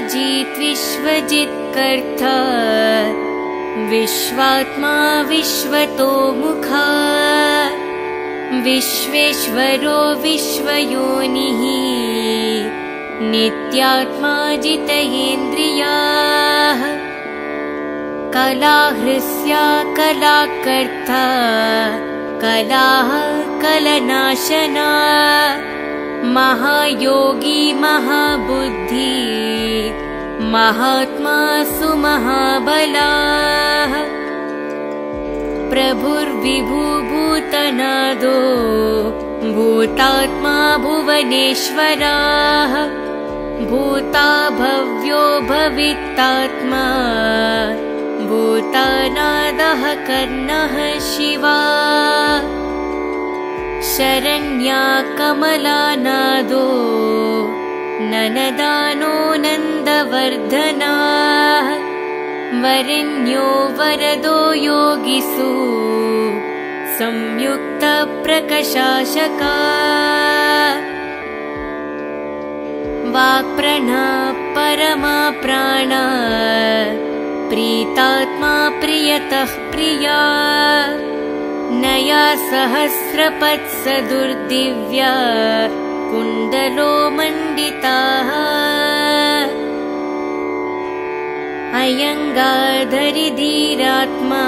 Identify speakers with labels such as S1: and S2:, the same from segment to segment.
S1: विश्वाजित् विश्वजित्कर्ता विश्वात्मा विश्वतोमुखा विश्वेश्वरो विश्वयोनिः नित्यात्मा जितेन्द्रियाः। कलाहृस्या कलाकर्ता कलाः कलनाशना महायोगी महाबुद्धि महात्मा सुमहाबलाः। प्रभुर्विभूभूतनादो भूतात्मा भुवनेश्वराः। भूता भव्यो भवित्तात्मा भूतानादः कर्णः शिवा शरण्या कमलानादो ननदानो नन्दवर्धनाः वरिण्यो वरदो योगिसु संयुक्तप्रकशाशका वाक्प्रणा परमा प्राणा प्रीतात्मा प्रियतः प्रिया नया सहस्रपत्स दुर्दिव्या कुण्डलो मण्डिताः। अयङ्गाधरिधीरात्मा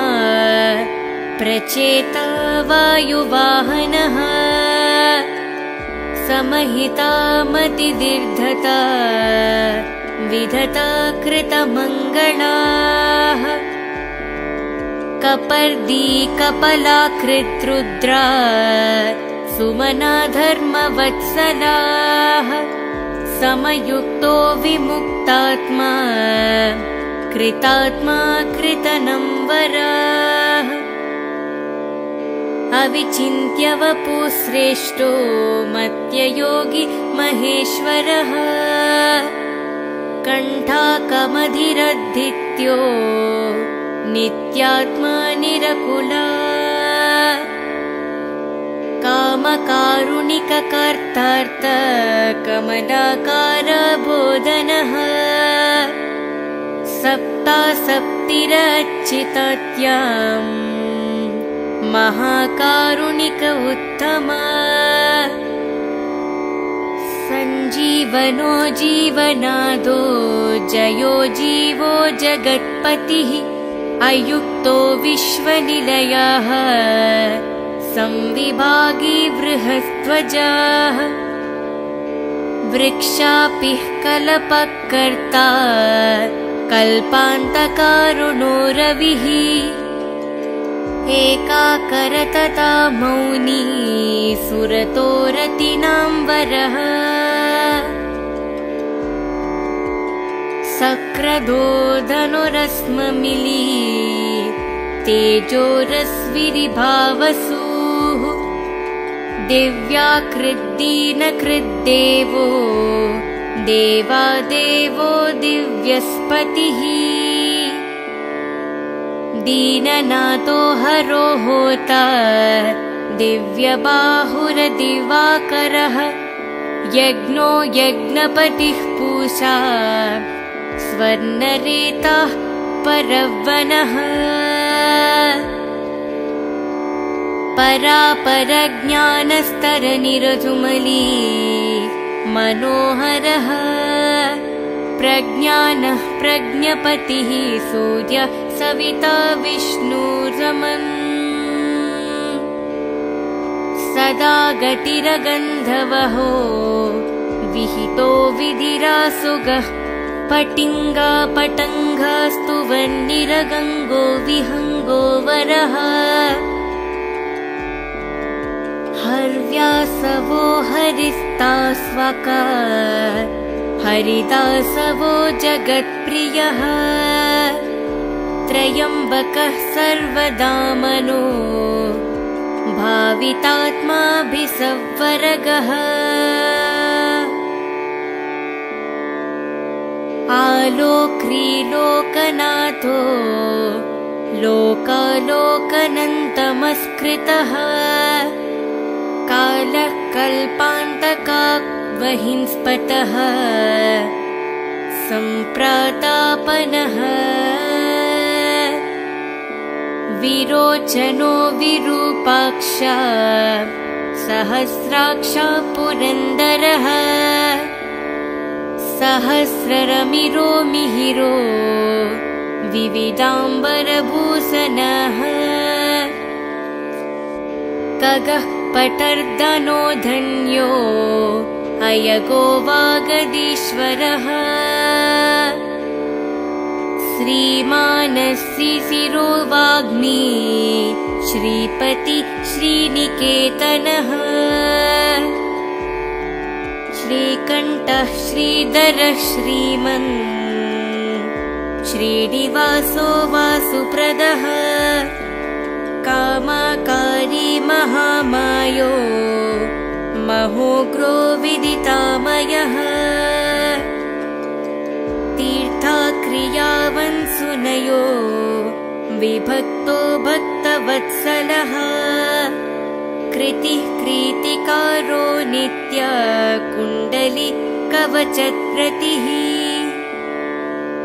S1: प्रचेता वायुवाहनः। समहितामतिदीर्धता विधता कृतमङ्गलाः कपर्दी कपलाकृद्रुद्रा सुमना धर्मवत्सलाः समयुक्तो विमुक्तात्मा कृतात्मा कृतनं वराः। अविचिन्त्यवपुश्रेष्ठो मत्ययोगी महेश्वरः। कण्ठाकमधिरद्धित्यो नित्यात्मा निरकुला कामकारुणिककर्तार्थ कमलाकारबोधनः सप्तासप्तिरच्चितत्याम् महाकारुणिक उत्तमा सञ्जीवनो जीवनादो जयो जीवो जगत्पतिः अयुक्तो विश्वनिलयः संविभागी बृहस्त्वजाः वृक्षापिः कल्पकर्ता कल्पान्तकारुणो रविः एकाकरतता मौनी सुरतो रतिनाम्बरः। सक्रदो धनुरस्ममिली तेजोरस्विरिभावसूः दिव्याकृद्दीनकृद्देवो देवादेवो दिव्यस्पतिः दीननाथो हरो होता दिव्यबाहुरदिवाकरः यज्ञो यज्ञपतिः पूषा स्वर्णरेताः परवनः। परापरज्ञानस्तरनिरजुमली मनोहरः। प्रज्ञानः प्रज्ञपतिः सूर्य सविता विष्णुरमन् सदा गतिरगन्धवहो विहितो विधिरासुगः पटिङ्गापटङ्गास्तु वन्निरगङ्गो विहङ्गो वरः। हर्व्यासवो हरिस्तास्वका हरिदासवो जगत्प्रियः। त्रयम्बकः सर्वदामनो भावितात्माभिसवरगः आलोक्रीलोकनाथो लोकालोकनन्तमस्कृतः कालः कल्पान्तकावहिंस्पतः सम्प्रातापनः। विरोचनो विरूपाक्ष सहस्राक्षा पुरन्दरः सहस्ररमिरो मिहिरो विविदाम्बरभूषणः। कगः पटर्दनो धन्यो अयगो वागदीश्वरः। श्रीमानसिशिरो वाग्मी श्रीपति श्रीनिकेतनः श्रीकण्ठः श्रीधरः श्रीमन् श्रीनिवासो वासुप्रदः कामाकारी महामायो महोग्रो विदितामयः तीर्थाक्रियावन्सुनयो विभक्तो भक्तवत्सलः कृतिः कृतिकारो नित्य कुण्डली कवचप्रतिः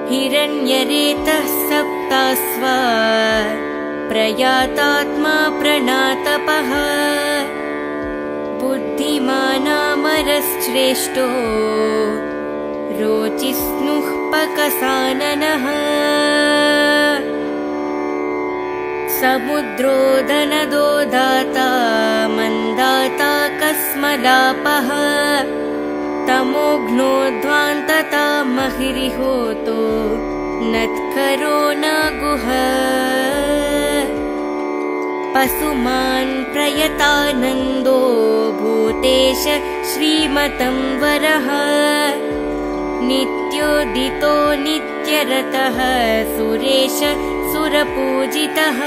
S1: हिरण्यरेतः सप्तास्वा प्रयातात्मा प्रणातपः। बुद्धिमानामरश्रेष्ठो रोचिस्नुः पकसाननः। समुद्रोदनदो कस्मलापः तमोघ्नोध्वान्तता महिरिहोतो। नत्करो न गुह पशुमान् प्रयतानन्दो भूतेश श्रीमतं वरः। नित्योदितो नित्यरतः सुरेश सुरपूजितः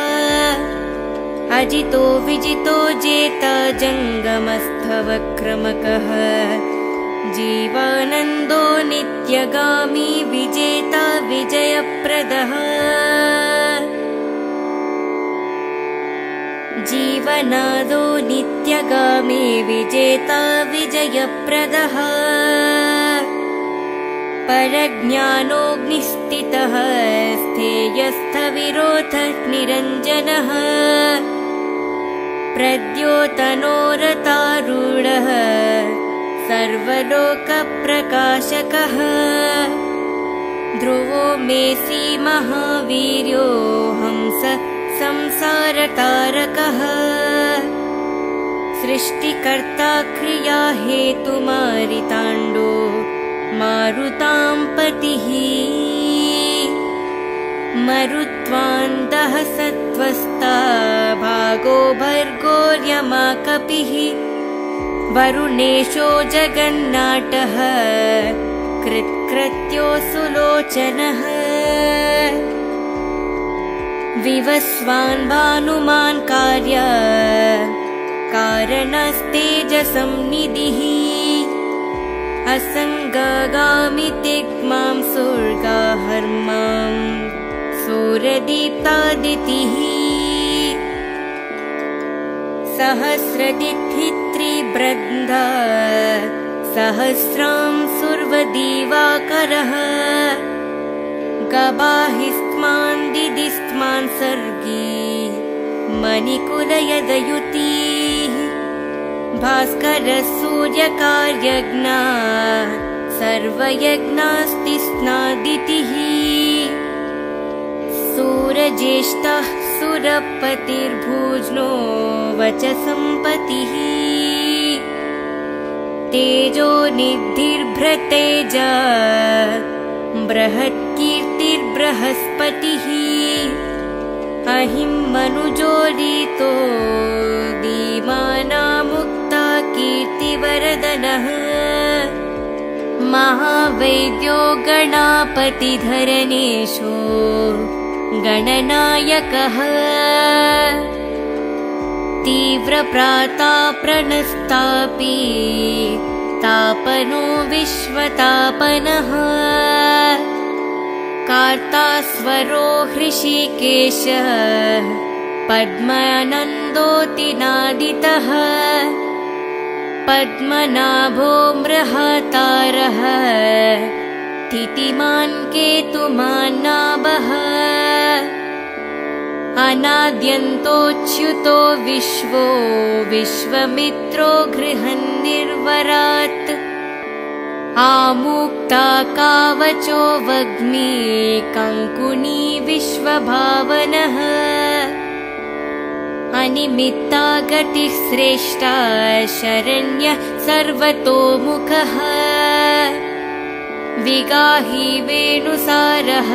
S1: अजितो विजितो जेत जङ्गमस्थवक्रमकः। जीवानन्दो नित्यगामी विजेता विजयप्रदः। जीवनादो नित्यगामी विजेता विजयप्रदः। परज्ञानोऽग्निस्थितः स्थेयस्थविरोधनिरञ्जनः प्रद्योतनोरतारूढः सर्वलोकप्रकाशकः। ध्रुवो मेसि महावीर्यो हंस संसारतारकः। सृष्टिकर्ता क्रिया हेतुमारिताण्डो मारुतां पतिः। मरुत्वान्तः सत्त्वस्ता भागो भर्गोर्यमाकपिः वरुणेशो जगन्नाटः कृत्कृत्यो सुलोचनः विवस्वान् भानुमान् कार्य कारणस्तेजसंनिधिः असङ्गगामितिग्मां सुर्गाहर्मां सूरदीप्तादितिः सहस्रदिथित्रिबृन्द सहस्रां सुर्वदीवाकरः। गबाहिस्त्मान् दिदिस्त्मान् सर्गी। मणिकुलयदयुतीः। भास्करसूर्यकार्यज्ञा। सर्वयज्ञास्ति स्नादितिः सूरज्येष्ठः सुरपतिर्भुज्नो वचसम्पतिः तेजो निधिर्भ्रतेज बृहत्कीर्तिर्बृहस्पतिः। अहिं मनुजोदितो दीमानामुक्ता कीर्तिवरदनः महावैद्यो गणापतिधरनेशो गणनायकः। तीव्रप्राताप्रणस्तापि तापनो विश्वतापनः। कार्तास्वरो हृषिकेशः पद्मानन्दोतिनादितः। पद्मनाभो मृहतारः स्थितिमान् केतुमान्नाभः अनाद्यन्तोच्युतो विश्वो विश्वमित्रो गृहन्निर्वरात्। आमुक्ता कावचो वग्नि कङ्कुनी विश्वभावनः। अनिमित्ता गतिः श्रेष्ठा शरण्य सर्वतोमुखः विगाहि वेणुसारः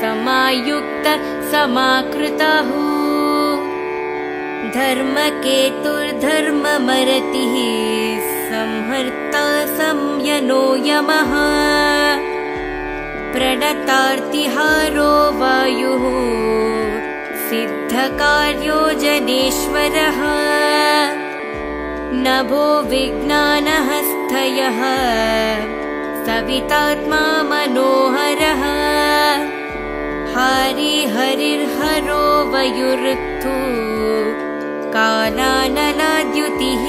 S1: समायुक्त समाकृतः धर्मकेतुर्धर्ममरतिः संहर्ता संयनो यमः। प्रणतार्तिहारो वायुः सिद्धकार्यो जनेश्वरः नभो विज्ञानहस्थयः सवितात्मा मनोहरः। हरिहरिर्हरो वयुरुत्थु कालानलाद्युतिः।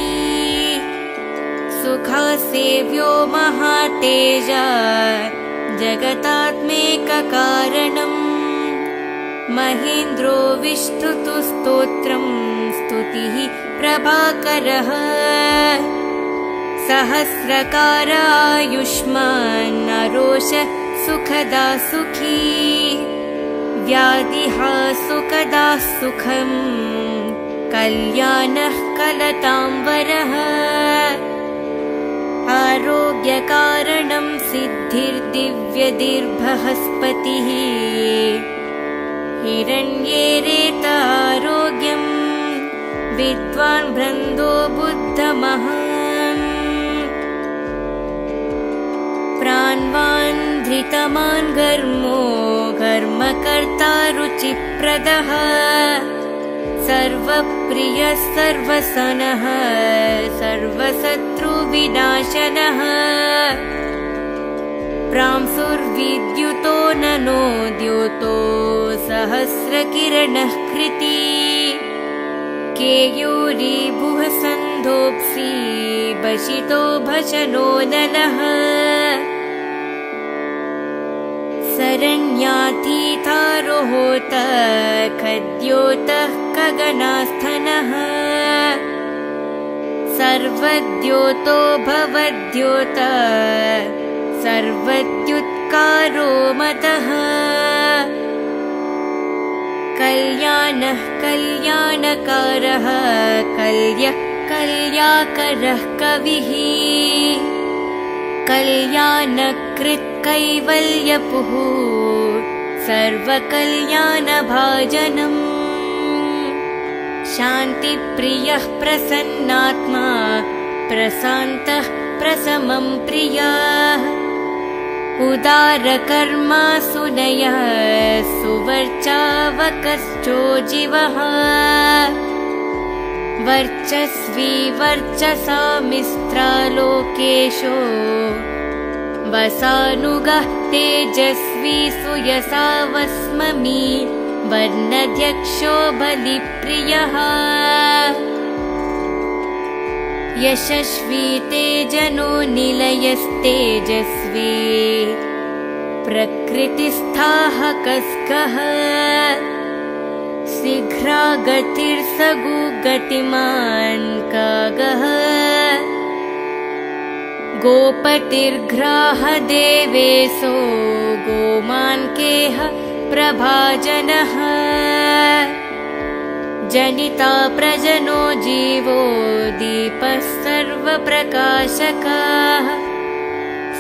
S1: सुखासेव्यो महातेज जगतात्मेककारणम्। महेन्द्रो विष्णुतुस्तोत्रम् स्तुतिः प्रभाकरः सहस्रकारायुष्मान्नरोष सुखदा सुखी व्याधिहा सुखदा सुखम् कल्याणः कलताम्बरः। आरोग्यकारणं सिद्धिर्दिव्यदिर्बृहस्पतिः हिरण्येरेतारोग्यम् विद्वान् बृन्दो बुद्धमहान् प्रान्वान् धृतमान् घर्मो घर्मकर्ता रुचिप्रदः। सर्वप्रियः सर्वसनः सर्वशत्रुविनाशनः। प्रांसुर्विद्युतो ननो द्योतो सहस्रकिरणः कृती। केयूरीभुवसन्धोऽप्सि भषितो भशनो नलः सरण्यातीतारोहोत खद्योतः गगनास्थनः सर्वद्योतो भवद्योत सर्वद्युत्कारो मतः। कल्याणः कल्याणकारः कल्यः कल्याकरः कविः कल्याणकृत्कैवल्यपुः सर्वकल्याणभाजनम्। शान्तिप्रियः प्रसन्नात्मा प्रशान्तः प्रसमं प्रियाः। उदारकर्मा सुनयः सुवर्चावकश्चो जीवः। वर्चस्वी वर्चसामिस्त्रालोकेशो वसानुगः तेजस्वी सुयसा वस्ममी वर्णध्यक्षो बलिप्रियः यशस्वी तेजनो निलयस्तेजस्वी प्रकृतिस्थाः कस्कः शीघ्रागतिर्सगु गतिमान् कागः गोपतिर्ग्राहदेवेशो गोमान्केह प्रभाजनः। जनिता प्रजनो जीवो दीपः सर्वप्रकाशकाः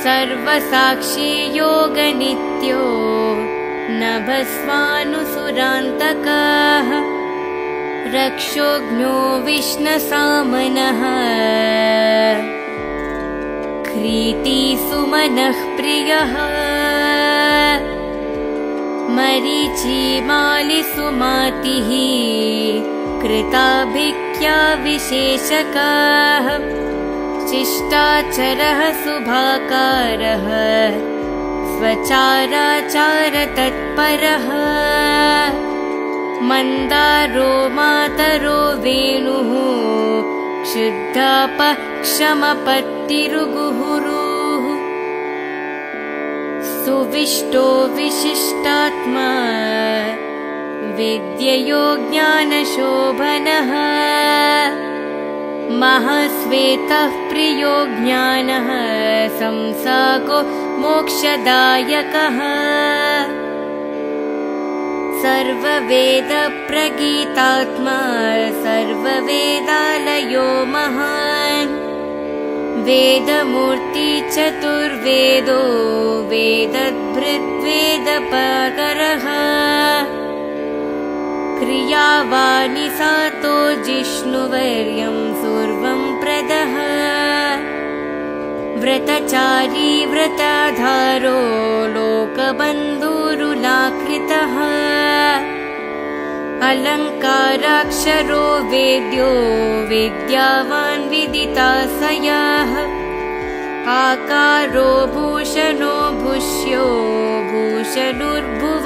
S1: सर्वसाक्षी योगनित्यो नभस्वानुसुरान्तकाः। रक्षोघ्नो विष्णसामनः ख्रीतिसुमनः प्रियः। मरीचिमालिसुमातिः कृताभिख्या विशेषकाः। शिष्टाचरः सुभाकारः। स्वचाराचारतत्परः मन्दारो मातरो वेणुः क्षुद्धापक्षमपत्तिरुगुहुरुः सुविष्टो विशिष्टात्मा विद्ययो ज्ञानशोभनः महाश्वेतः प्रियो ज्ञानः संसाको मोक्षदायकः सर्ववेदप्रगीतात्मा सर्ववेदालयो महान्। वेदमूर्ति चतुर्वेदो वेदभृद्वेदपकरः। क्रियावाणि सातो जिष्णुवर्यं सुर्वं प्रदः। व्रतचारी व्रताधारो लोकबन्धुरुलाकृतः अलङ्काराक्षरो वेद्यो विद्यावान् विदिताशयाः आकारो भूषणो भूष्यो भूषणुर्भुवनपूजितः।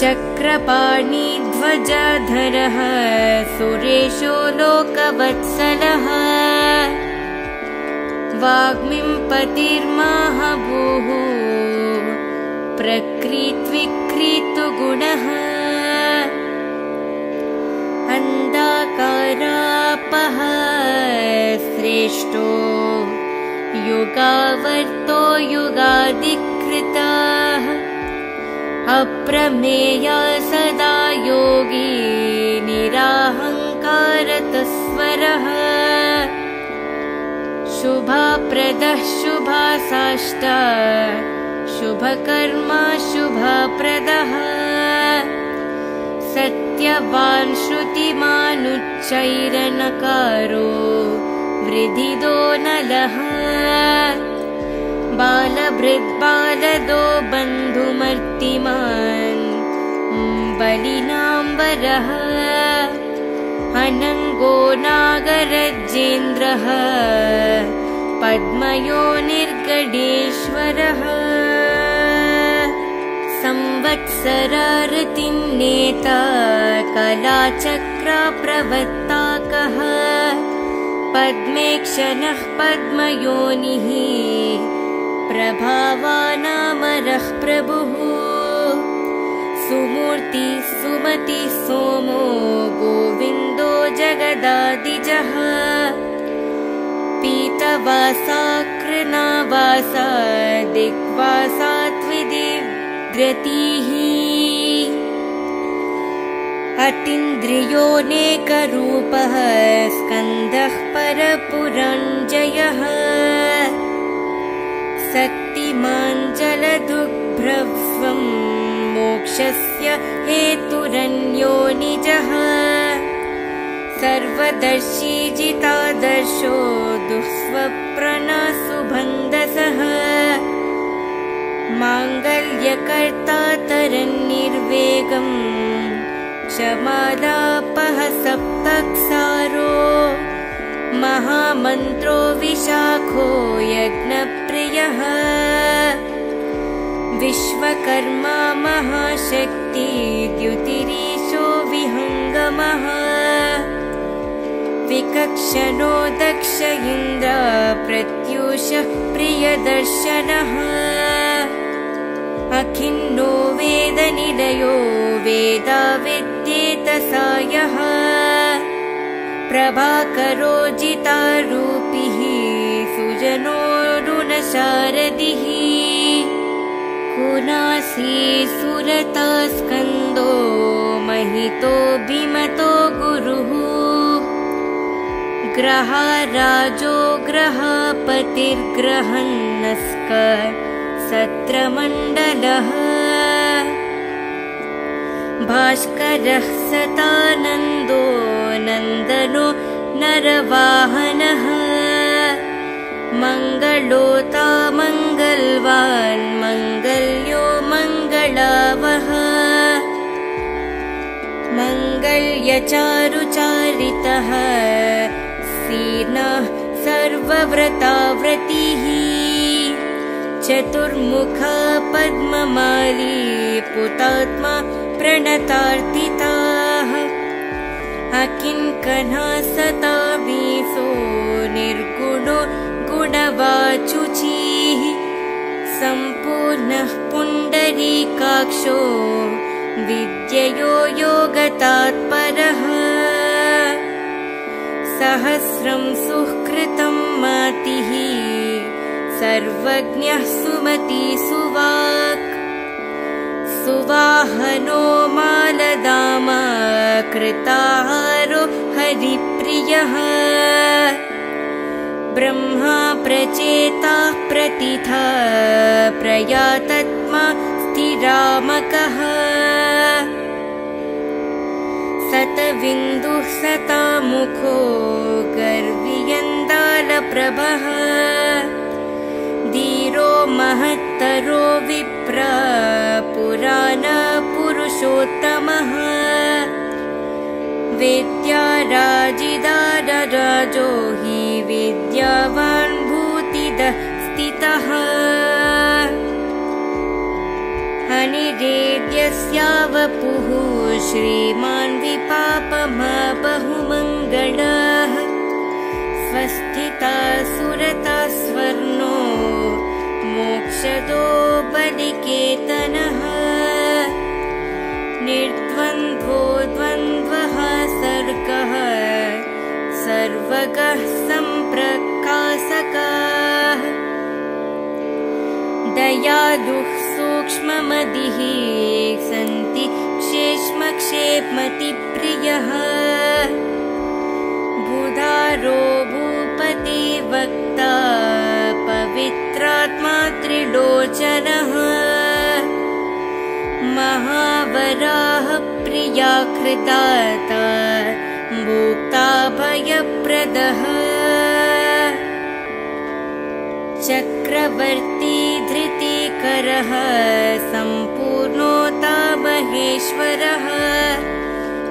S1: चक्रपाणिध्वजधरः सुरेशो लोकवत्सलः प्रकृत्विक्रीतुगुणः अन्धाकारापः श्रेष्ठो युगावर्तो युगाधिकृताः। अप्रमेया सदा योगी निराहङ्कारतस्वरः। शुभाप्रदः शुभासाष्टा शुभकर्मा शुभप्रदः सत्यवान् श्रुतिमानुच्चैरनकारो वृधिदो नलः। बालभृद्बालदो बन्धुमर्तिमान् बलिनाम्बरः। अनङ्गो नागरजेन्द्रः पद्मयो निर्गडेश्वरः संवत्सरारतिं नेता कलाचक्राप्रवत्ताकः पद्मेक्षणः पद्मयोनिः प्रभावानामरः प्रभुः सुमूर्ति सुमति सोमो गोविन्दो जगदादिजः पीतवासा कृनावासा दिग्वासा त्विदिव्रतीः अतीन्द्रियोऽनेकरूपः स्कन्दः परपुरञ्जयः शक्तिमाञ्जलदुग्भ्रस्वं मोक्षस्य हेतुरन्यो निजः। सर्वदर्शी जितादर्शो दुःस्वप्रणसुबन्धसः माङ्गल्यकर्ता तरन्निर्वेगम् क्षमादापः सप्तक्सारो महामन्त्रो विशाखो यज्ञप्रियः। विश्वकर्मा महाशक्ति द्युतिरीशो विहङ्गमः। विकक्षणो दक्ष इन्द्र प्रत्यूषः प्रियदर्शनः अखिन्नो वेदनिलयो वेदा विद्येतसायः प्रभाकरो जितारूपिः सुजनोरुणशारदिः कुनासी सुरता स्कन्दो महितो भिमतो गुरुः। ग्रहाराजो ग्रहपतिर्ग्रहन्नस्क सत्रमण्डलः। भास्करः सतानन्दो नन्दनो नरवाहनः। मङ्गलोता मङ्गल्वान् मङ्गल्यो मङ्गलावः। मङ्गल्यचारुचारितः सीनः सर्वव्रताव्रतिः चतुर्मुखा पद्ममाली पुतात्मा प्रणतार्थिताः। अकिङ्कणा सता वीसो निर्गुणो गुण प्रणवाचुचिः सम्पूर्णः पुण्डरीकाक्षो विद्ययो योगतात्परः। सहस्रं सुकृतं मतिः सर्वज्ञः सुमति सुवाक्। सुवाहनो मालदाम कृताहारो हरिप्रियः। ब्रह्मा प्रचेता प्रतिथा प्रयातत्मा स्थिरामकः। सतविन्दुः सतामुखो गर्वियन्दालप्रभः महत्तरो विप्र पुराणपुरुषोत्तमः वेद्याराजिदारराजो हि विद्यावान् भूतिदः स्थितः। हनिरेद्यस्यावपुः श्रीमान् विपापमा बहुमङ्गलः। स्वस्थिता सुरता बलिकेतनः निर्द्वन्द्वो द्वन्द्वः सर्गः सर्वगः सम्प्रकाशकः। दयालुः सूक्ष्ममदिः सन्ति क्षेष्मक्षेपमतिप्रियः। भूपति वक्ता पवित्रात्मा महावराः भोक्ता भयप्रदः। चक्रवर्ती धृतिकरः सम्पूर्णोता महेश्वरः।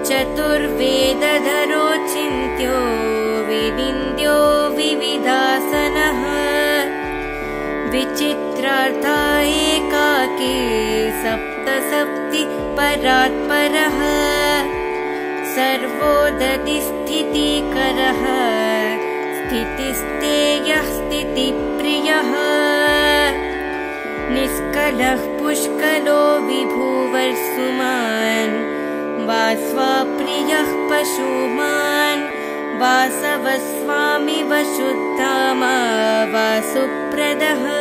S1: चतुर्वेदधरो चिन्त्यो विनिन्द्यो विविधासनः विचित्रार्था एकाकी सप्तसप्ति परात्परः सर्वोदतिस्थितिकरः स्थितिस्तेयः स्थितिप्रियः। निष्कलः पुष्कलो विभुवर्सुमान् वास्वाप्रियः पशुमान् वासवस्वामि वशुद्धामा वासुप्रदः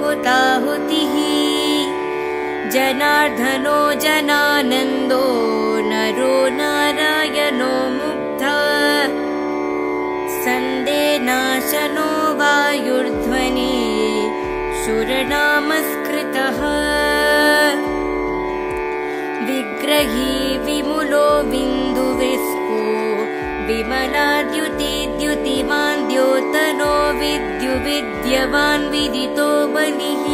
S1: होता जनार्दनो जनानन्दो नरो नारायणो मुग्धा। सन्देनाशनो वायुर्ध्वनि शुरनामस्कृतः विग्रही विमुलो बिन्दुविस्को विमलाद्युतिद्युतिमान् द्योतनो विद्युविद्यवान् विदितो बलिः।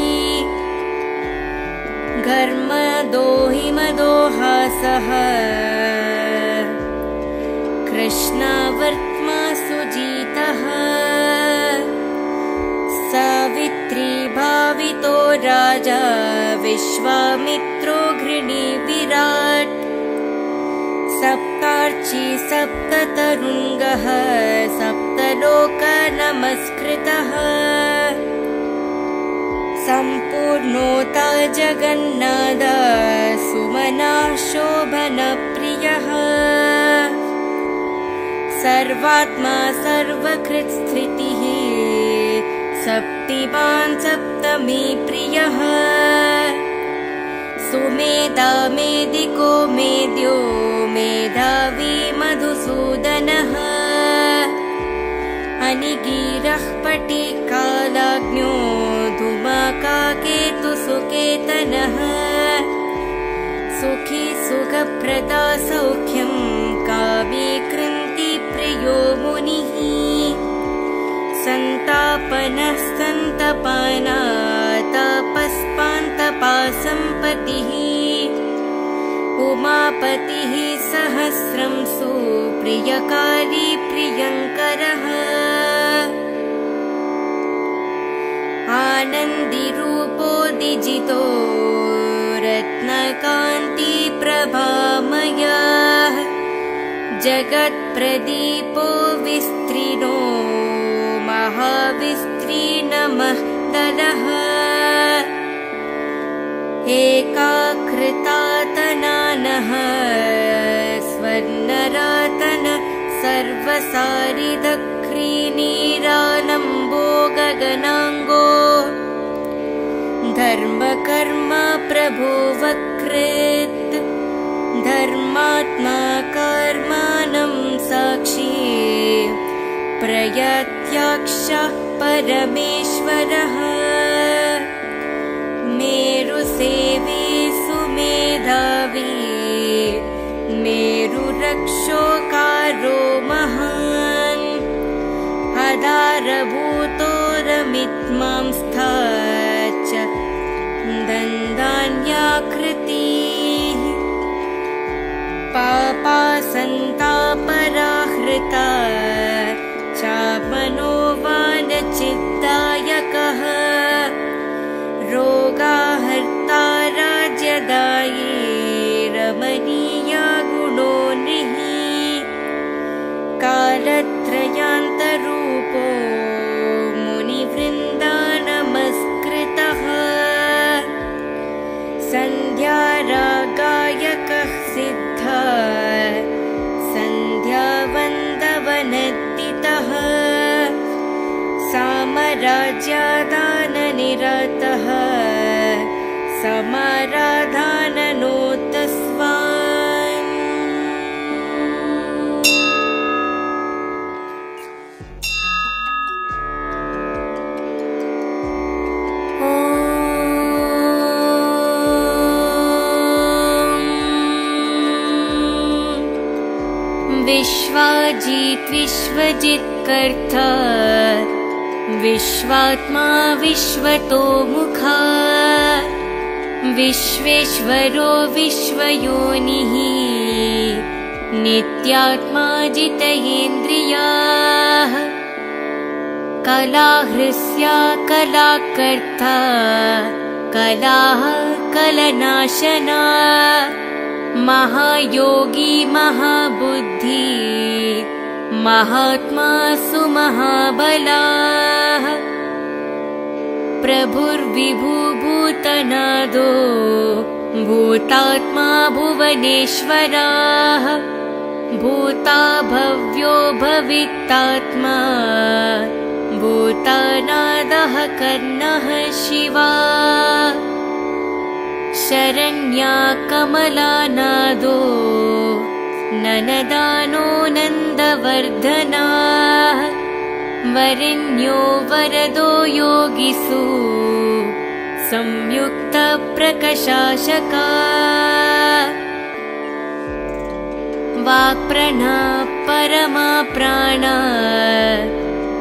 S1: घर्मदोहिमदोहासः। कृष्णावर्त्मा सुजीतः सावित्री भावितो राजा विश्वामित्रो घृणी विराट्। सप्तार्ची सप्ततरुङ्गः सप्तलोकनमस्कृतः सम्पूर्णोता जगन्नाद सुमना शोभनप्रियः सर्वात्मा सर्वकृत्स्थितिः सप्तिमान् सप्तमी प्रियः। सुमेधा मेदिको मेद्यो मेधावी मधुसूदनः। अनिगीरः पटिकालाज्ञो सुकेतनः सुखी सुखप्रदा सौख्यं काव्यकृन्ति प्रियो मुनिः। सन्तापनः सन्तपाना तपस्पान्तपासम्पतिः। उमापतिः सहस्रं सुप्रियकारीप्रियङ्करः आनन्दिरूपो दिजितो रत्नकान्तिप्रभामयः जगत्प्रदीपो नमः दलः एकाकृतातनानः स्वर्णरातन सर्वसारिदक्रीनीरालम्बो गगनाङ्गो प्रभो वकृत् धर्मात्मा कर्मानं साक्षी प्रयत्याक्ष परमेश्वरः। मेरुसेवी सुमेधावी मेरुरक्षोकारो महान्। हदारभूतोरमित्मांस्था दन्दान्याकृतिः पापा सन्तापराहृता। चामनोवानचित्तायकः सामराज्यादाननिरतः समाराधाननोतस्वान्। विश्वाजित् विश्वजित्कर्ता विश्वात्मा विश्वतो मुखा। विश्वेश्वरो विश्वयोनिः। नित्यात्मा जितेन्द्रियाः। कलाहृस्या कलाकर्ता। कलाः कलनाशना। महायोगी महाबुद्धि महात्मा सुमहाबलाः। प्रभुर्विभूभूतनादो भूतात्मा भुवनेश्वराः। भूता भव्यो भवित्तात्मा भूतानादः कर्णः शिवा। शरण्या कमलानादो नन्दवर्धनाः वरिण्यो वरदो योगिसु संयुक्तप्रकशाशका वाक्प्रणा परमा प्राणा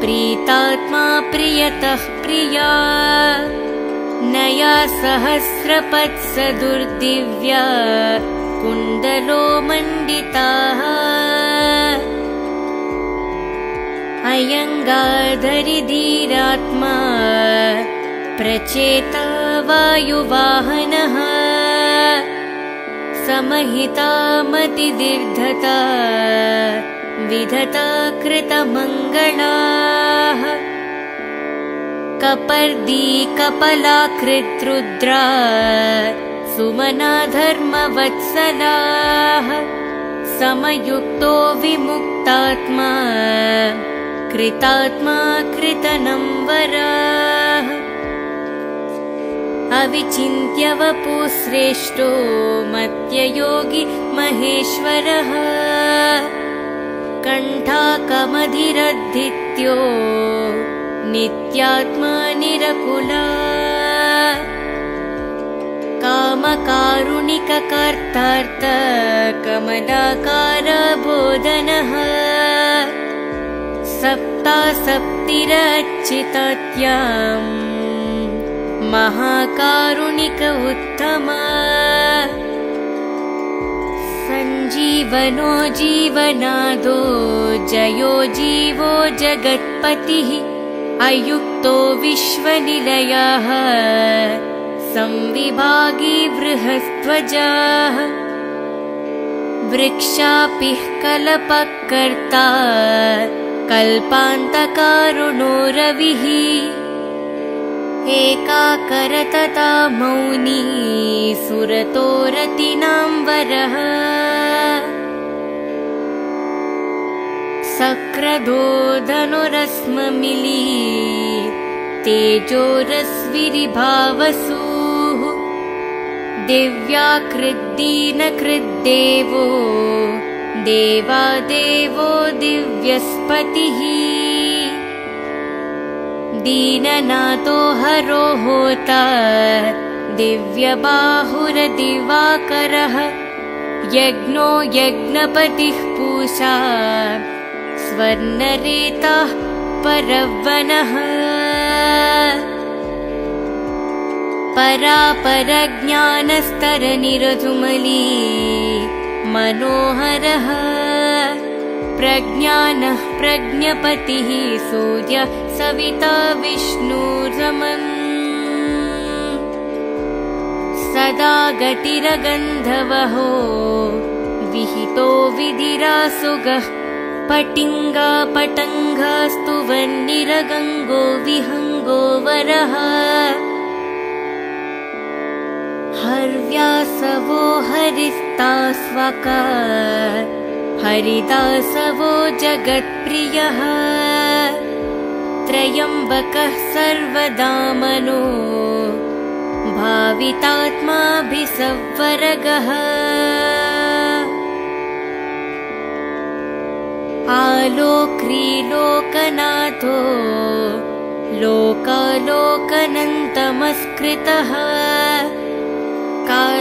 S1: प्रीतात्मा प्रियतः प्रिया। नया सहस्रपत्सदुर्दिव्या कुण्डलो मण्डिताः अयङ्गाधरिधीरात्मा प्रचेता वायुवाहनः समहिता मतिदीर्धता विधता कृतमङ्गलाः कपर्दी कपलाकृद्रुद्रा सुमना धर्मवत्सलाः समयुक्तो विमुक्तात्मा कृतात्मा कृतनम्बराः अविचिन्त्य वपुश्रेष्ठो मत्ययोगी महेश्वरः। कण्ठाकमधिरद्धित्यो नित्यात्मा निरकुला। कामकारुणिककर्तार्थ कमलाकारबोधनः सप्ता सप्तिरच्चितात्याम् महाकारुणिक उत्तम। सञ्जीवनो जीवनादो जयो जीवो जगत्पतिः अयुक्तो विश्वनिलयः। संविभागी बृहस्त्वजाः। वृक्षापिः कल्पकर्ता कल्पान्तकारुणो रविः एकाकरतता मौनी सुरतो रतिनाम्बरः सक्रधो धनुरस्ममिली तेजोरस्विरिभावसु। दिव्याकृद्दीनकृद्देवो देवादेवो दिव्यस्पतिः। दीननाथो हरो होता दिव्यबाहुरदिवाकरः। यज्ञो यज्ञपतिः पूषा स्वर्णरेताः परवनः। परापरज्ञानस्तरनिरधुमली मनोहरः। प्रज्ञानः प्रज्ञपतिः सूर्य सविता विष्णुरमन् सदा गतिरगन्धवहो विहितो विधिरासुगः पटिङ्गा पटङ्गास्तु वन्निरगङ्गो विहङ्गो वरः हर्व्यासवो हरिस्तास्वक हरिदासवो जगत्प्रियः। त्रयम्बकः सर्वदामनो भावितात्माभिसवरगः आलोक्रीलोकनाथो लोकालोकनन्तमस्कृतः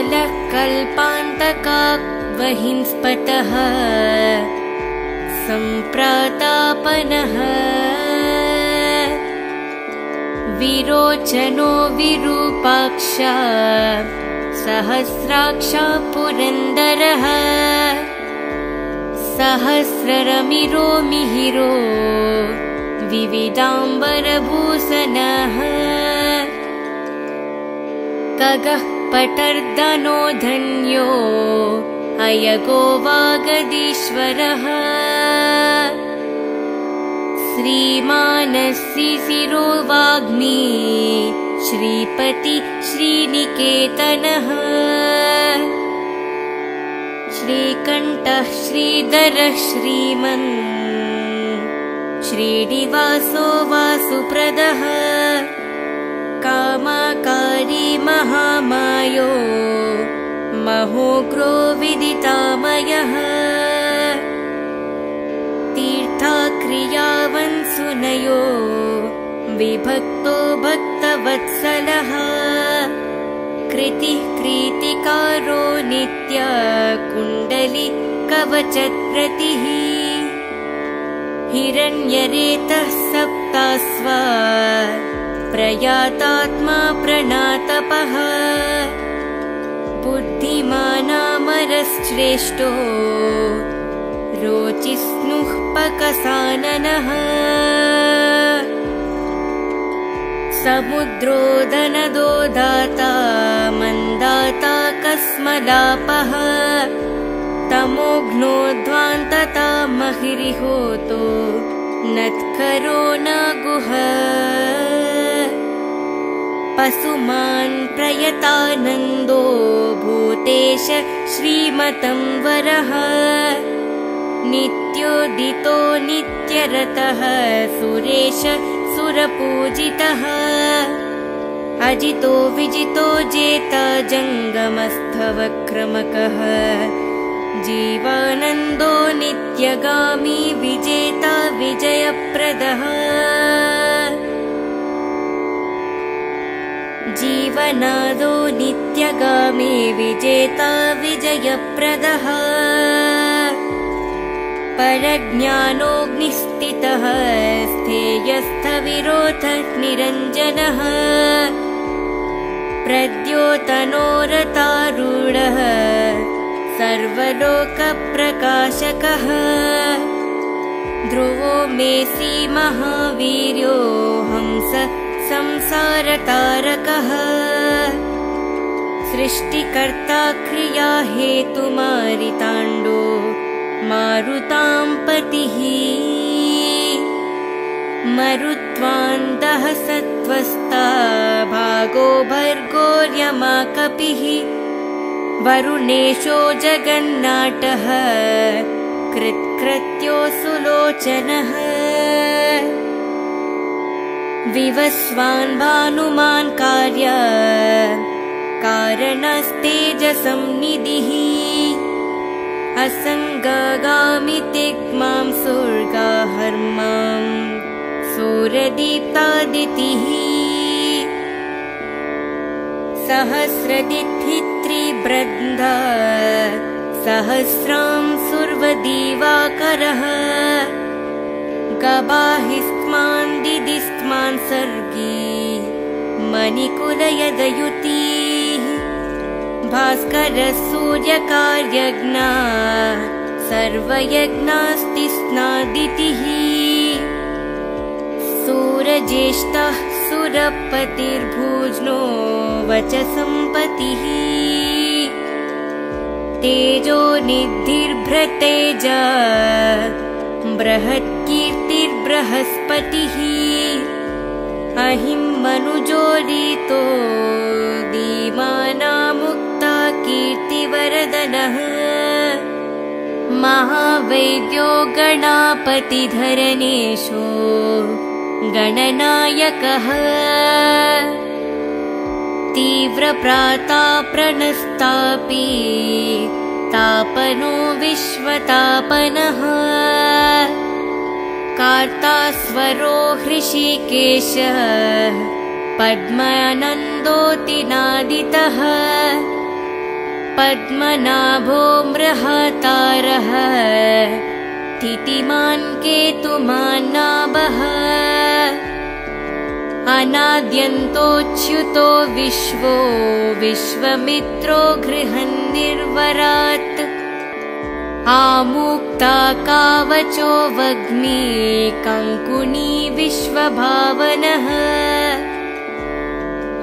S1: कालः कल्पान्तकावहिंस्पतः सम्प्रातापनः। विरोचनो विरूपाक्ष सहस्राक्षा पुरन्दरः सहस्ररमिरो मिहिरो विविदाम्बरभूषणः। कगः पटर्दनो धन्यो अयगो वागदीश्वरः श्रीमानसिशिरो वाग्मी श्रीपति श्रीनिकेतनः। श्रीकण्ठः श्रीधरः श्रीमन् श्रीनिवासो वासुप्रदः कामाकारी महामायो महोग्रो विदितामयः। तीर्थाक्रियावन्सुनयो विभक्तो भक्तवत्सलः। कृतिः क्रीतिकारो नित्य कुण्डली कवचप्रतिः हिरण्यरेतः सप्तास्वा प्रयातात्मा प्रणातपः बुद्धिमानामरश्रेष्ठो रोचिस्नुः पकसाननः। समुद्रोदनदो दाता मन्दाता कस्मलापः। तमोघ्नोध्वान्तता महिरिहोतो नत्करो न गुह पशुमान् प्रयतानन्दो भूतेश श्रीमतं वरः। नित्योदितो नित्यरतः सुरेश सुरपूजितः। अजितो विजितो जेता जङ्गमस्थवक्रमकः। जीवानन्दो नित्यगामी विजेता विजयप्रदः जीवनादो नित्यगामी विजेता विजयप्रदः। परज्ञानोऽग्निस्थितः स्थेयस्थविरोधनिरञ्जनः प्रद्योतनोरतारूढः सर्वलोकप्रकाशकः। ध्रुवो मेसि महावीर्यो हंस संसारतारकः सृष्टिकर्ता क्रिया हेतुमारिताण्डो मारुतां पतिः। मरुत्वान्तः सत्त्वस्ता भागो भर्गोर्यमाकपिः वरुणेशो जगन्नाटः कृत्कृत्यो सुलोचनः विवस्वान् भानुमान् कार्य। कारणस्तेजसंनिधिः असङ्गगामि तिग्मां सुर्गाहर्मां सूरदीप्तादितिः। सहस्रदिथित्रिबृन्द सहस्रां सुर्वदीवाकरः। गबाहिस्मान् दिदिस्मान् सर्गी मणिकुलयदयुतीः। भास्करसूर्यकार्यज्ञा सर्वयज्ञास्ति स्नादितिः। सूरज्येष्ठः सुरपतिर्भुज्नो वचसम्पतिः। तेजो निधिर्भ्रतेज बृहत्कीर्तिर्बृहस्पतिः अहिं मनुजोदितो दीमानामुक्ता कीर्तिवरदनः महावैद्यो गणापतिधरनेशो गणनायकः। तीव्रप्राताप्रणस्तापि तापनो विश्वतापनः कार्तास्वरो हृषिकेश पद्मानन्दोतिनादितः पद्मनाभो मृहतारः स्थितिमान् केतुमान्नाभः। अनाद्यन्तोच्युतो विश्वो विश्वमित्रो गृहन्निर्वरात् आमुक्ता कावचो वग्नि कङ्कुनी विश्वभावनः।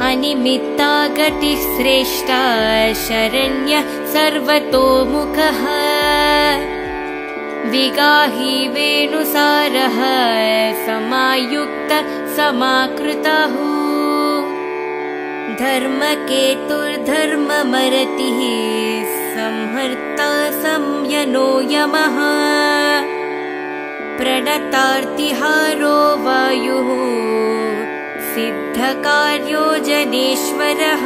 S1: अनिमित्ता गतिः श्रेष्ठा शरण्य सर्वतोमुखः। विगाहि वेणुसारः समायुक्त समाकृतः। धर्मकेतुर्धर्ममरतिः संयनो यमः। प्रणतार्तिहारो वायुः। सिद्धकार्यो जनेश्वरः।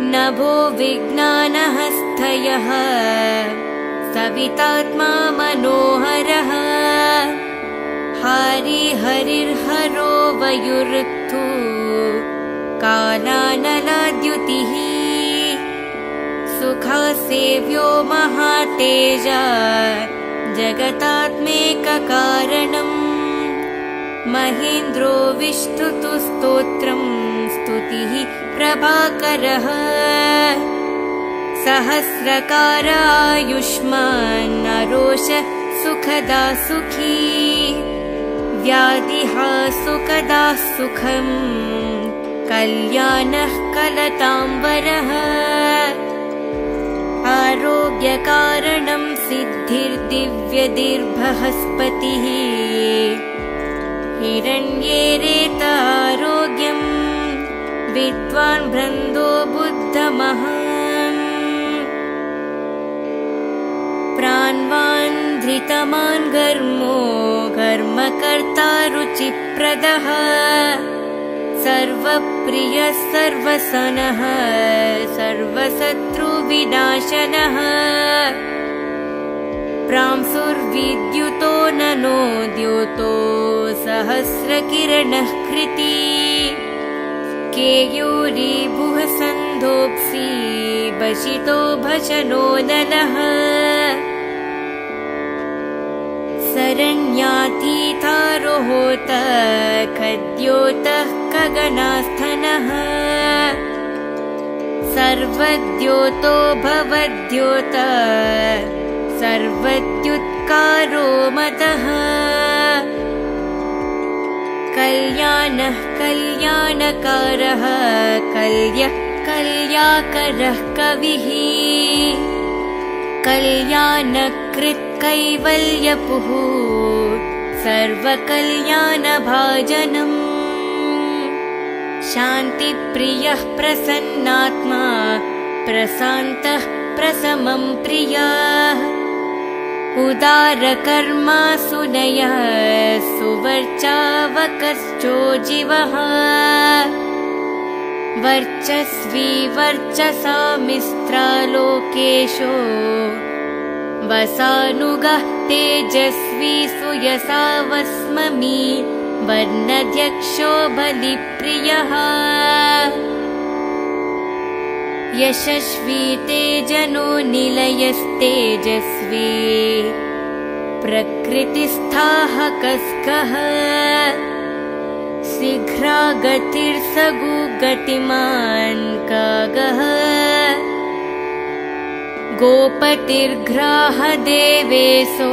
S1: नभो विज्ञानहस्थयः सवितात्मा मनोहरः। हरिहरिर्हरो वयुरुत्थु कालानलाद्युतिः सुखासेव्यो महातेजा जगतात्मेककारणम् महेन्द्रो विष्णुतु स्तोत्रम् स्तुतिः प्रभाकरः। सहस्रकारायुष्मान्नरोष सुखदा सुखी। व्याधिः सुखदा सुखम् कल्याणः कलताम्बरः आरोग्यकारणं सिद्धिर्दिव्यदिर्बृहस्पतिः हिरण्येरेतारोग्यम् विद्वान् बृन्दो बुद्धमहान्। प्राण्वान् धृतमान् घर्मो घर्मकर्ता रुचिप्रदः। सर्वप्रियः सर्वसनः सर्वशत्रुविनाशनः प्रांसुर्विद्युतो ननो द्योतो सहस्रकिरणः कृती। केयूरीभुः सन्धोऽप्सि भषितो भजनो नलः सरण्यातीतारोहोत खद्योतः गगनास्थनः सर्वद्योतो भवद्योत सर्वद्युत्कारो मतः। कल्याणः कल्याणकारः कल्यः कल्याकरः कविः। कल्याणकृत्कैवल्यपुः सर्वकल्याणभाजनम् शान्तिप्रियः प्रसन्नात्मा प्रशान्तः प्रसमं प्रियः। उदारकर्मा सुनयः सुवर्चावकश्चो जीवः वर्चस्वी वर्चसामिस्त्रालोकेशो वसानुगः तेजस्वी सुयसा वस्ममी वर्णध्यक्षो बलिप्रियः। यशस्वी तेजनो निलयस्तेजस्वी प्रकृतिस्थाः कस्कः शीघ्रागतिर्सगु गतिमान् कागः। गोपतिर्घ्राह देवेशो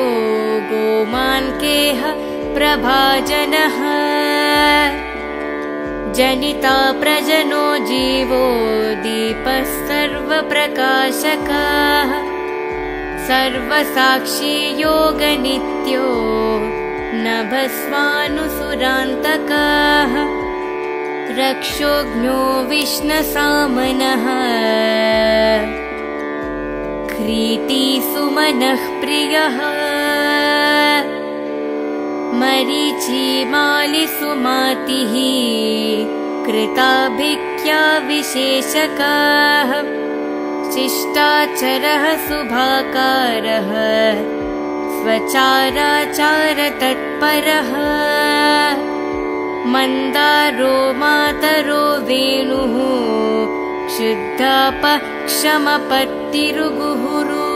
S1: गोमान्केह प्रभाजनः। जनिता प्रजनो जीवो दीपः सर्वप्रकाशकाः सर्वसाक्षी योगनित्यो नभस्वानुसुरान्तकाः। रक्षोज्ञो विष्णसामनः। क्रीति सुमनः प्रियः मरीचिमालिसुमातिः कृताभिख्या विशेषकाः। शिष्टाचरः सुभाकारः। स्वचाराचारतत्परः मन्दारो मातरो वेणुः। क्षमपत्तिरुगुहुरुः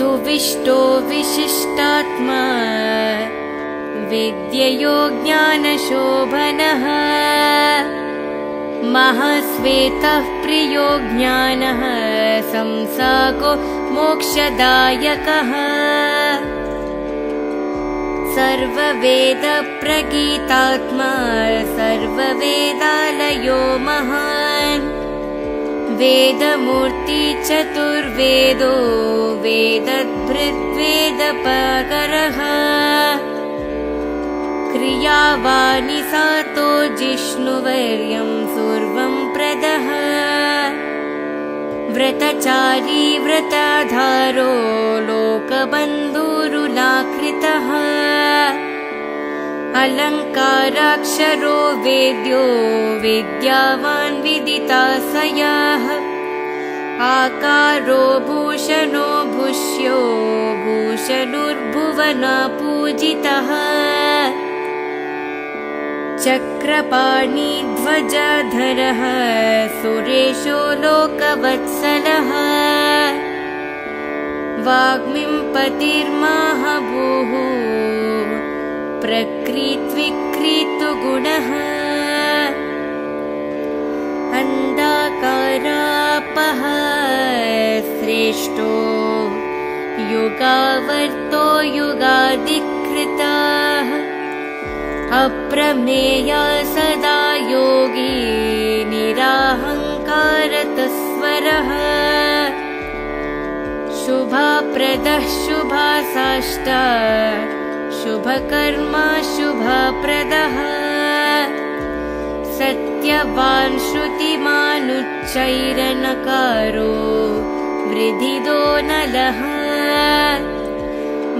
S1: सुविष्टो विशिष्टात्मा विद्ययो ज्ञानशोभनः महाश्वेतः प्रियो ज्ञानः संसाको मोक्षदायकः। सर्ववेदप्रगीतात्मा सर्ववेदालयो महान् वेदमूर्ति चतुर्वेदो वेदभृद्वेदपकरः। क्रियावाणि सातो जिष्णुवर्यं सर्वं प्रदः। व्रतचारी व्रताधारो लोकबन्धुरुलाकृतः अलङ्काराक्षरो वेद्यो विद्यावान् विदिताशयाः। आकारो भूषणो भूष्यो भूषणुर्भुवना पूजितः चक्रपाणिध्वजधरः सुरेशो लोकवत्सलः। वाग्मिं पतिर्माहभूः प्रकृत्विक्रीतुगुणः अन्धाकारापः श्रेष्ठो युगावर्तो युगाधिकृताः। अप्रमेया सदा योगी निराहङ्कारतस्वरः। शुभाप्रदः शुभासाष्टा शुभकर्मा शुभप्रदः सत्यवान् श्रुतिमानुच्चैरनकारो वृधिदो नलः।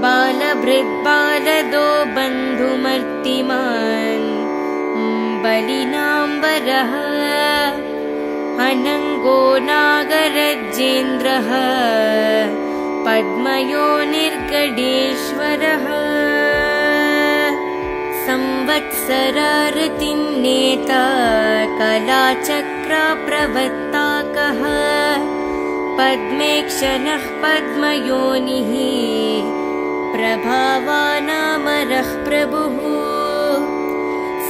S1: बालभृद्बालदो बन्धुमर्तिमान् बलिनाम्बरः। अनङ्गो नागरजेन्द्रः पद्मयो निर्गडेश्वरः संवत्सरारतिं नेता कलाचक्राप्रवत्ताकः पद्मेक्षणः पद्मयोनिः प्रभावानामरः प्रभुः।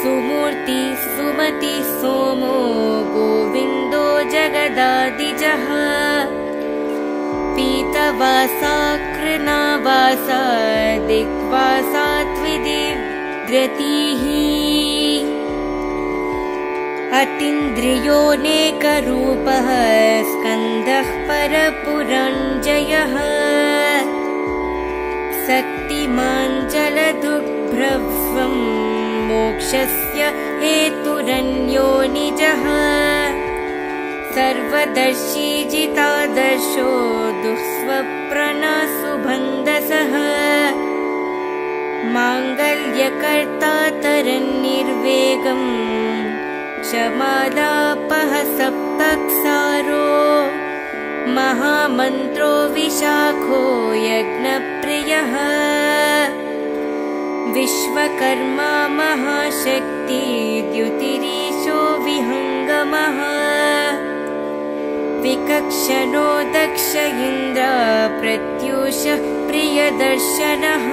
S1: सुमूर्ति सुमति सोमो गोविन्दो जगदादिजः। पीतवासा कृनावासा दिग्वासा अतीन्द्रियोऽनेकरूपः स्कन्दः परपुरञ्जयः शक्तिमाञ्जलदुग्भ्रवं मोक्षस्य हेतुरन्यो निजः। सर्वदर्शी जितादर्शो दुःस्वप्रणसुबन्धसः माङ्गल्यकर्ता तरन्निर्वेगम् क्षमादापः सप्तक्सारो महामन्त्रो विशाखो यज्ञप्रियः विश्वकर्मा महाशक्ति द्युतिरीशो विहङ्गमः विकक्षणो दक्ष इन्द्र प्रत्यूषः प्रियदर्शनः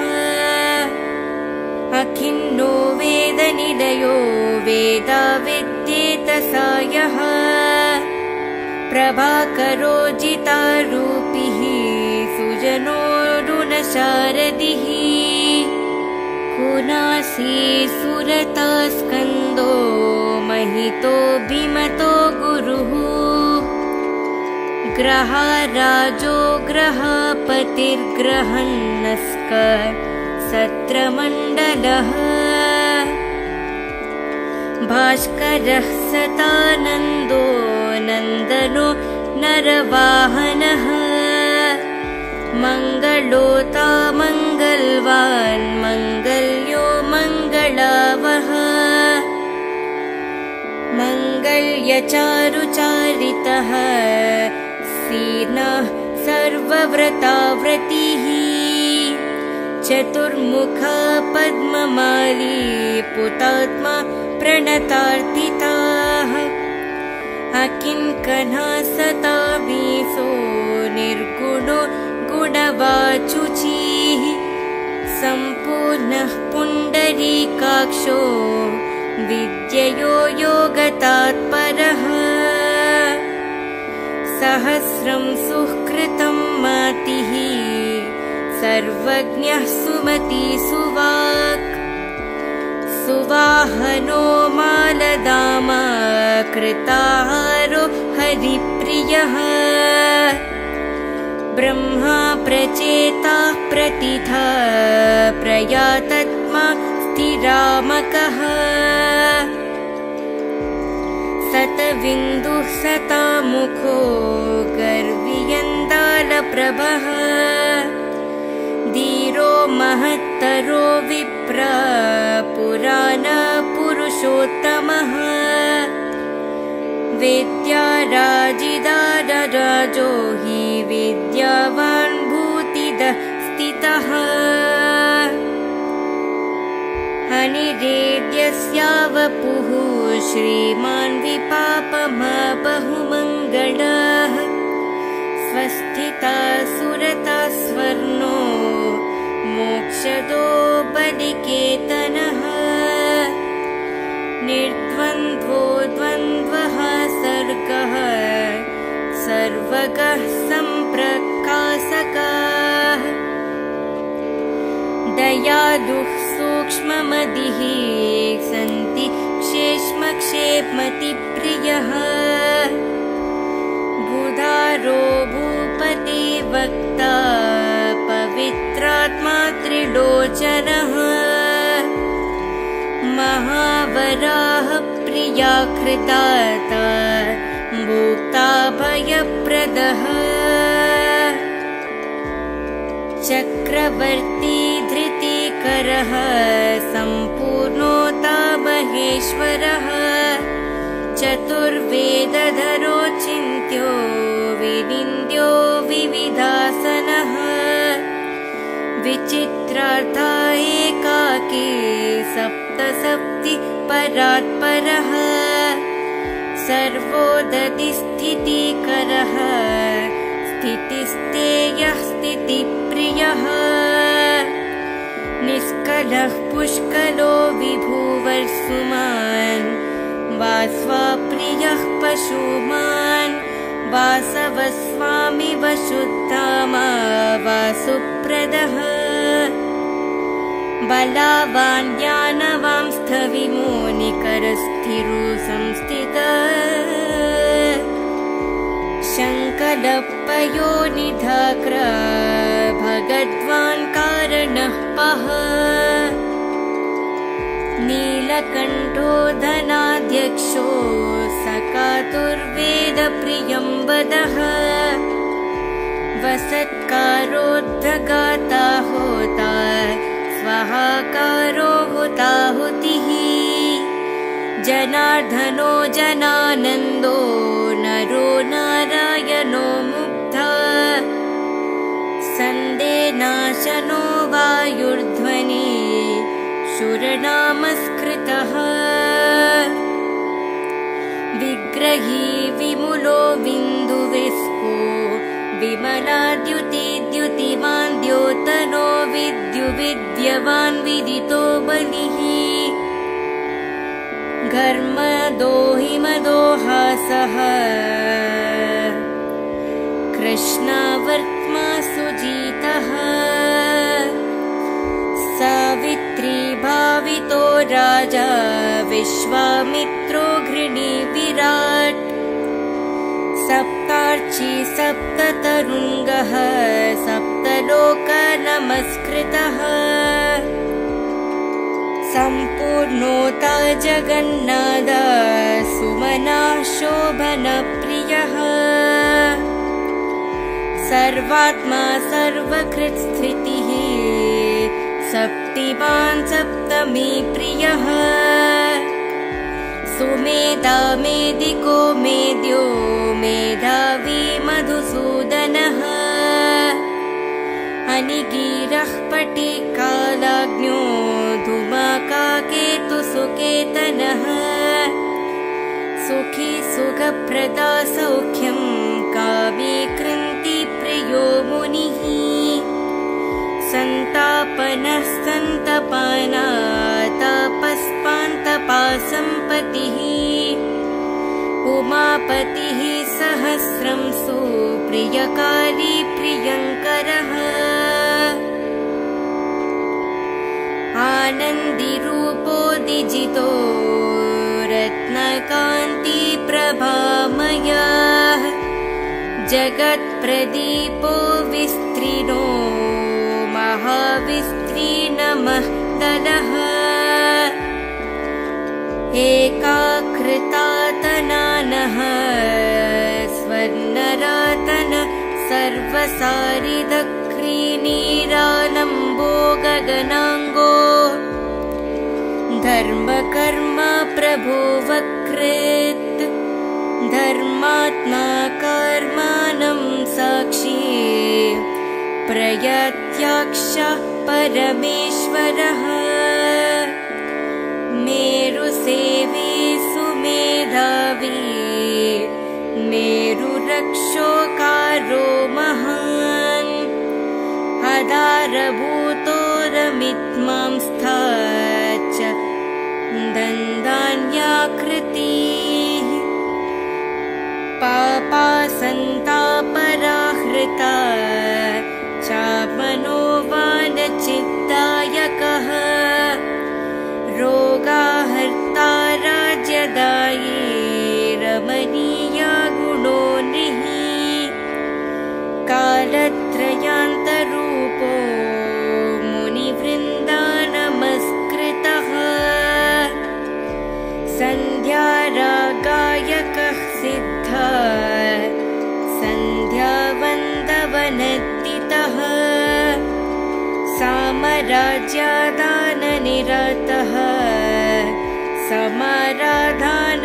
S1: अखिन्नो वेदनिदयो वेदा विद्येतसायः प्रभाकरो जितारूपिः सुजनोरुणशारदिः कुनासी सुरता स्कन्दो महितो भिमतो गुरुः। ग्रहाराजो ग्रहपतिर्ग्रहन्नस्क सत्रमण्डलः। भास्करः सतानन्दो नन्दनो नरवाहनः। मङ्गलोता मङ्गल्वान् मङ्गल्यो मङ्गलावः। मङ्गल्यचारुचारितः। सीनः सर्वव्रताव्रतिः चतुर्मुखा पद्ममाली पुतात्मा प्रणतार्थिताः। अकिङ्कणा सता वीसो निर्गुणो गुणवाचुचिः। सम्पूर्णः पुण्डरीकाक्षो विद्ययो योगतात्परः। सहस्रं सुकृतं मातिः सर्वज्ञः सुमति सुवाक्। सुवाहनो मालदामा कृताहारो हरिप्रियः। ब्रह्मा प्रचेता प्रतिथा प्रयातत्मा स्थिरामकः। सतविन्दुः सतामुखो गर्वियन्दालप्रभः महत्तरो विप्र पुराणपुरुषोत्तमः वेद्याराजिदारराजो हि विद्यावान् भूतिदः स्थितः। अनिरेद्यस्यावपुः श्रीमान् विपापमा बहुमङ्गलः। स्वस्थिता सुरता निर्द्वन्द्वो द्वन्द्वः सर्गः सर्वगः सम्प्रकाशकः। दयालुः सूक्ष्ममदिः सन्ति क्षेष्मक्षेपमतिप्रियः। बुधारो भूपति वक्ता पवित्रात्मा त्रिलोचनः महावराः भोक्ता भयप्रदः चक्रवर्ती धृतिकरः सम्पूर्णोता महेश्वरः चतुर्वेदधरो चिन्त्यो विचित्रार्था एकाकी सप्तसप्ति परात्परः सर्वोदतिस्थितिकरः स्थितिस्तेयः स्थितिप्रियः। निष्कलः पुष्कलो विभुव वर्सुमान् वास्वाप्रियः पशुमान् वासवस्वामि वशुद्धामा वासुप्रदः बलावान् ज्ञानवांस्थविमोनिकरस्थिरो संस्थित शङ्कलपयोनिधाक्र भगद्वान् कारणः पः। नीलकण्ठो धनाध्यक्षो सकातुर्वेदप्रियं वदः। वसत्कारोद्धगाता होता स्वहाकारो हुताहुतिः। जनार्दनो जनानन्दो नरो नारायणो मुग्धा। सन्देनाशनो वायुर्ध्वनि शुरनामस्कृतः विग्रही विमुलो बिन्दुविस्को विमलाद्युतिद्युतिमान् विद्युविद्यवान् विदितो बलिः। घर्मदोहिमदोहासः। कृष्णावर्त्मा सुजीतः सावित्री भावितो राजा विश्वामित्रो घृणी विराट्। सप्तार्ची सप्ततरुङ्गः सप्तलोकनमस्कृतः सम्पूर्णोता जगन्नाद सुमना शोभनप्रियः सर्वात्मा सर्वकृत्स्थितिः सप्तिमान् सप्तमी प्रियः। सुमेधा मेदिको मेद्यो मेधावी मधुसूदनः। अनिगीरः पटिकालाग्न्यो धुमाकाकेतु सुकेतनः सुखी सुखप्रदा सौख्यं काव्ये प्रियो मुनिः। सन्तापनः सन्तपानातापस्पान्तपासम्पतिः उमापतिः सहस्रं सुप्रियकाली आनन्दिरूपो दिजितो रत्नकान्तिप्रभामयः जगत्प्रदीपो विस्त्रिनो महाविस्त्रीनमः दलः एकाकृतातनानः स्वर्णरातन सर्वसारिदक्रीनीरालम्बो गगनाङ्गो प्रभो वकृत् धर्मात्मा कर्माणं साक्षी प्रयत्याक्ष परमेश्वरः। मेरुसेवी सुमेधावी मेरुरक्षोकारो महान्। अदारभूतोरमित्मां दन्दान्याकृतिः पापा सन्तापराहृता सामराज्यादाननिरतः समाराधान